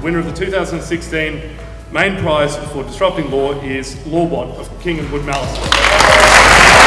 The winner of the 2016 main prize for disrupting law is Lawbot of King and Wood Malice.